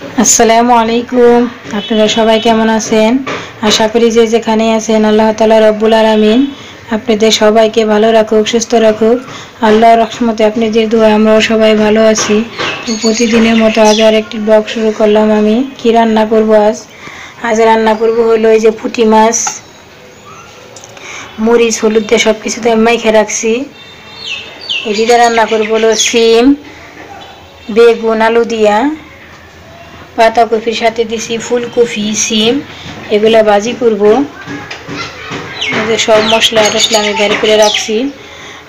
আসসালামু আলাইকুম। আপনারা সবাই কেমন আছেন? আশা করি যে যেখানে আছেন আল্লাহ তালা রব্বুল আলমিন আপনাদের সবাইকে ভালো রাখুক, সুস্থ রাখুক। আল্লাহ রহমতে আপনাদের দোয়া, আমরাও সবাই ভালো আছি। প্রতিদিনের মতো আজ আর একটি ব্লগ শুরু করলাম আমি। কি রান্না করব আজ? আজ রান্না করব হলো এই যে পুঁটি মাছ, মরিচ, হলুদ দিয়ে সব কিছুতে মাইখে রাখছি। এটিতে রান্না করব হলো সিম, বেগুন, আলু দিয়া। পাতাকপির সাথে দিছি ফুলকপি, সিম, এগুলা ভাজি করব। সব মশলা টশলা আমি বের করে রাখছি।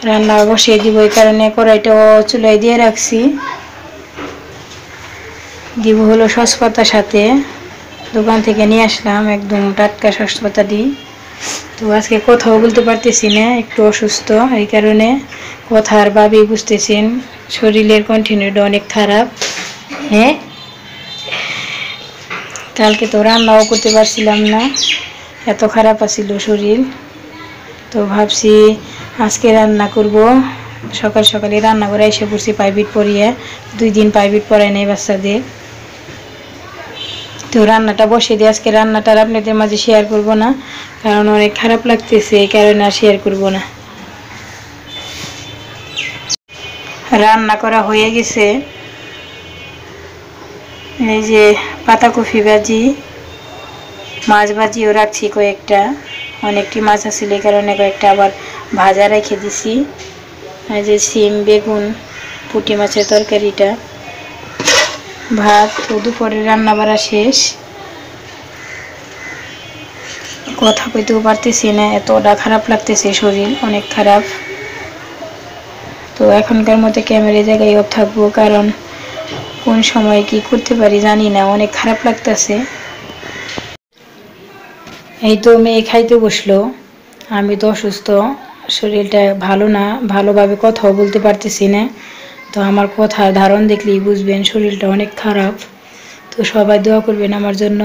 রান্না বসিয়ে দিব এই কারণে কড়াইটাও চুলায় দিয়ে রাখছি। দিব হলো সসপাতার সাথে। দোকান থেকে নিয়ে আসলাম, একদম টাটকা সসপাতা দিই। তো আজকে কথাও বলতে পারতেছি না, একটু অসুস্থ, এই কারণে কথা আর ভাবি বুঝতেছেন, শরীরের কন্টিনিউটা অনেক খারাপ। হ্যাঁ? কালকে তো রান্নাও করতে পারছিলাম না। এত খারাপ আছিল শরীর। তো ভাবছি আজকে রান্না করব। সকাল সকালে রান্না করে এসে পড়ছি প্রাইভেট পরিয়ে দুই দিন প্রাইভেট পড়ায় নেই বাচ্চাদের। তো রান্নাটা বসে দিয়ে আজকে রান্নাটা আর আপনাদের মাঝে শেয়ার করব না। কারণ অনেক খারাপ লাগতেছে, এই কারণে আর শেয়ার করব না। রান্না করা হয়ে গেছে। এই যে পাতাকপি ভাজি, মাছ ভাজিও রাখছি কয়েকটা। অনেকটি মাছ আছিল এই কারণে কয়েকটা আবার ভাজা রেখে দিছি। এই যে সিম, বেগুন, পুঁটি মাছের তরকারিটা। ভাত দুপুরে রান্না বাড়া শেষ। কথা কইতেও পারতেছি না, এতটা খারাপ লাগতেছে শরীর, অনেক খারাপ। তো এখনকার মতো ক্যামেরা জায়গায় অফ থাকব, কারণ কোন সময় কি করতে পারি জানি না, অনেক খারাপ লাগতেছে। এই তো মেয়ে খাইতে বসল। আমি তো অসুস্থ, শরীরটা ভালো না, ভালোভাবে কথাও বলতে পারতেছি না। তো আমার কথার ধারণ দেখলেই বুঝবেন শরীরটা অনেক খারাপ। তো সবাই দোয়া করবেন আমার জন্য।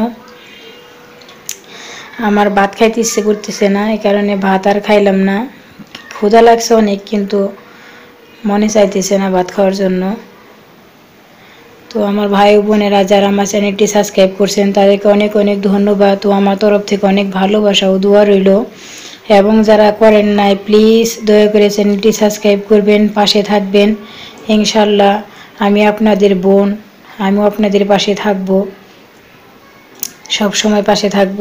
আমার ভাত খাইতে ইচ্ছে করতেছে না এই কারণে ভাত আর খাইলাম না। ক্ষুধা লাগছে অনেক, কিন্তু মনে চাইতেছে না ভাত খাওয়ার জন্য। তো আমার ভাই বোনেরা যারা আমার চ্যানেলটি সাবস্ক্রাইব করছেন, তাদেরকে অনেক অনেক ধন্যবাদ তো আমার তরফ থেকে অনেক ভালোবাসা ও দোয়া রইল। এবং যারা করেন নাই প্লিজ দয়া করে চ্যানেলটি সাবস্ক্রাইব করবেন, পাশে থাকবেন। ইনশাল্লাহ আমি আপনাদের বোন, আমিও আপনাদের পাশে থাকব। সব সময় পাশে থাকব।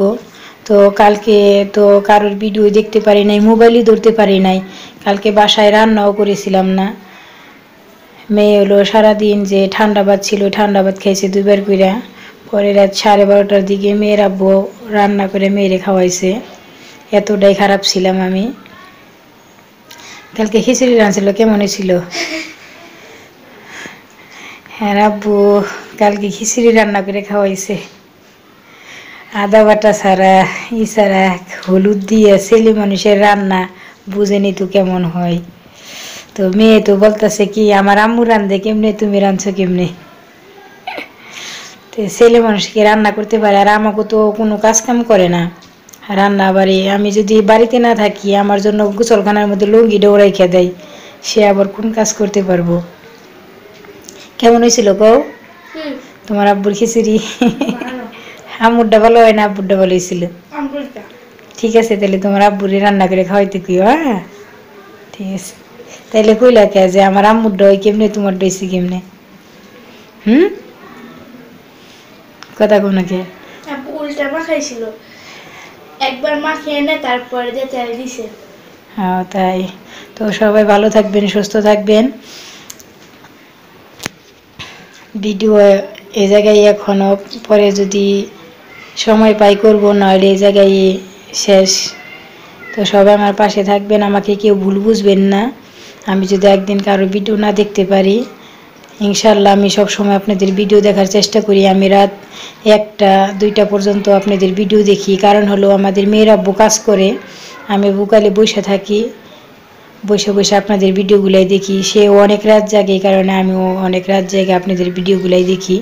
তো কালকে তো কারোর ভিডিও দেখতে পারি নাই মোবাইলই ধরতে পারি নাই। কালকে বাসায় রান্নাও করেছিলাম না। মেয়ে হলো, সারাদিন যে ঠান্ডা ভাত ছিল, ঠান্ডা ভাত খাইছে দুবার কইরা। পরে রাত সাড়ে বারোটার দিকে মেয়ের আব্বু রান্না করে মেয়েরে খাওয়াইছে। এতটাই খারাপ ছিলাম আমি। কালকে খিচুড়ি রাঁধছিল, কেমন ছিল হ্যাঁ আব্বু কালকে খিচুড়ি রান্না করে খাওয়াইছে। আদা বাটা ছাড়া, ই ছাড়া, হলুদ দিয়ে ছেলে মানুষের রান্না, বুঝেনি তো কেমন হয়। তো মেয়ে তো বলতেছে কি আমার আম্মু রান্ধে কেমনে? তুমি রাঁধছো কেমনে? তো ছেলে মানুষকে রান্না করতে পারে আর আমাকে তো কোনো কাজ কাম করে না। রান্না বাড়ি আমি যদি বাড়িতে না থাকি আমার জন্য গোসলখানার মধ্যে লুঙ্গি ডৌড়াই খেয়ে দেয় সে আবার কোন কাজ করতে পারব? কেমন হয়েছিল কও? তোমার আব্বুর খিচুড়ি? আম্মুরটা ভালো হয় না আব্বুরটা ভালো হয়েছিল? ঠিক আছে তাহলে তোমার আব্বুরে রান্না করে খাওয়াইতে কি হ্যাঁ? ঠিক আছে। তাইলে কইলা কে যে আমার আম্মুর ডই কেমনে তোমার ডইছি কেমনে? হুম? কথা কোনো কে? আপু উল্টা মাখাইছিল। একবার মাখিয়ে এনে তারপরে যে তেল দিছে। হ্যাঁ তাই। তো সবাই ভালো থাকবেন সুস্থ থাকবেন। ভিডিও এ জায়গায় এখনও পরে যদি সময় পাই করব নইলে এই জায়গায় শেষ। তো সবাই আমার পাশে থাকবেন আমাকে কেউ ভুল বুঝবেন না। আমি যদি একদিন কারও ভিডিও না দেখতে পারি ইনশাল্লাহ আমি সব সময় আপনাদের ভিডিও দেখার চেষ্টা করি। আমি রাত একটা, দুইটা পর্যন্ত আপনাদের ভিডিও দেখি। কারণ হলো আমাদের মেয়েরা বোকাস করে, আমি বুকালে বসে থাকি, বসে বসে আপনাদের ভিডিওগুলাই দেখি। সে অনেক রাত জাগে, এই কারণে আমিও অনেক রাত জাগে আপনাদের ভিডিওগুলাই দেখি।